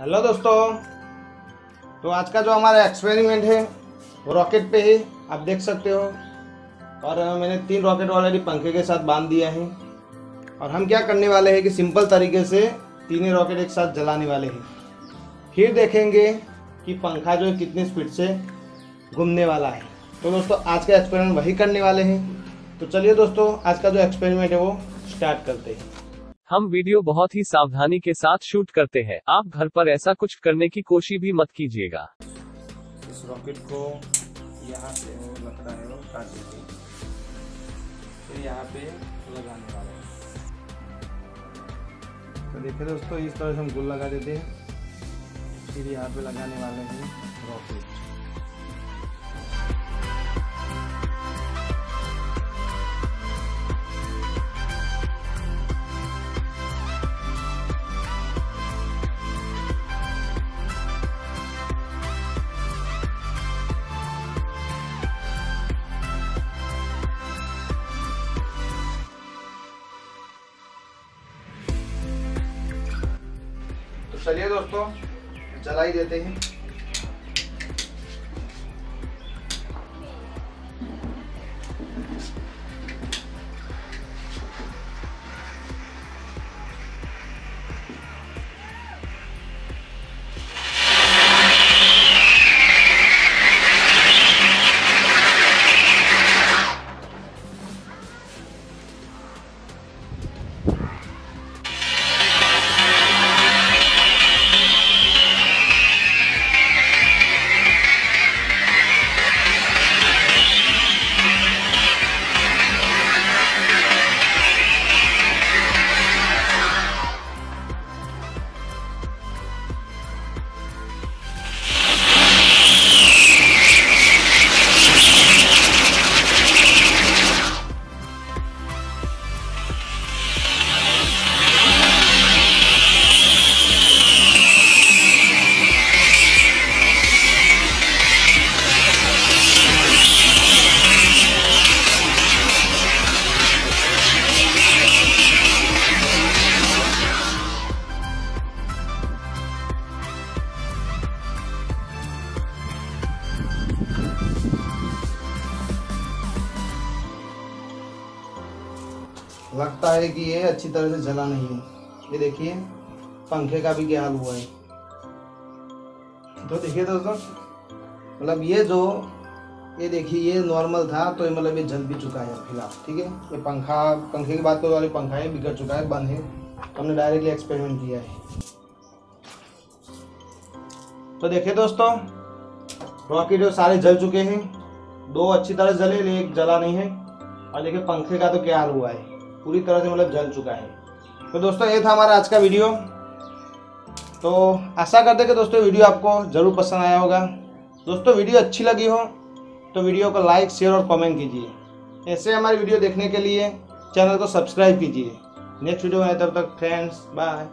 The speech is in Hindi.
हेलो दोस्तों। तो आज का जो हमारा एक्सपेरिमेंट है, वो रॉकेट पे है, आप देख सकते हो। और मैंने तीन रॉकेट ऑलरेडी पंखे के साथ बाँध दिया है। और हम क्या करने वाले हैं कि सिंपल तरीके से तीनों रॉकेट एक साथ जलाने वाले हैं। फिर देखेंगे कि पंखा जो है कितनी स्पीड से घूमने वाला है। तो दोस्तों, आज का एक्सपेरिमेंट वही करने वाले हैं। तो चलिए दोस्तों, आज का जो एक्सपेरिमेंट है वो स्टार्ट करते हैं। हम वीडियो बहुत ही सावधानी के साथ शूट करते हैं। आप घर पर ऐसा कुछ करने की कोशिश भी मत कीजिएगा। इस रॉकेट को यहाँ पे वो लकड़ा है वो काट देंगे फिर यहाँ पे लगाने वाले तो देखिए दोस्तों, इस तरह से हम गुल लगा देते हैं। फिर यहाँ पे लगाने वाले हैं रॉकेट। तो चलिए दोस्तों जला ही देते हैं। लगता है कि ये अच्छी तरह से जला नहीं है। ये देखिए, पंखे का भी क्या हाल हुआ है। तो देखिए दोस्तों मतलब ये जो, ये देखिए, ये नॉर्मल था तो ये मतलब ये जल भी चुका है फ़िलहाल, ठीक है? ये पंखा, पंखे की बात करो वाले पंखा है बिगड़ चुका है, बंद है। तो हमने डायरेक्टली एक्सपेरिमेंट किया है। तो देखिए दोस्तों रॉकेट जो सारे जल चुके हैं, दो अच्छी तरह जले, एक जला नहीं है। और देखिए, पंखे का तो क्या हाल हुआ है। पूरी तरह से मतलब जल चुका है। तो दोस्तों, ये था हमारा आज का वीडियो। तो आशा करते कि दोस्तों वीडियो आपको ज़रूर पसंद आया होगा। दोस्तों, वीडियो अच्छी लगी हो तो वीडियो को लाइक, शेयर और कमेंट कीजिए। ऐसे हमारी वीडियो देखने के लिए चैनल को सब्सक्राइब कीजिए। नेक्स्ट वीडियो में तब तक फ्रेंड्स बाय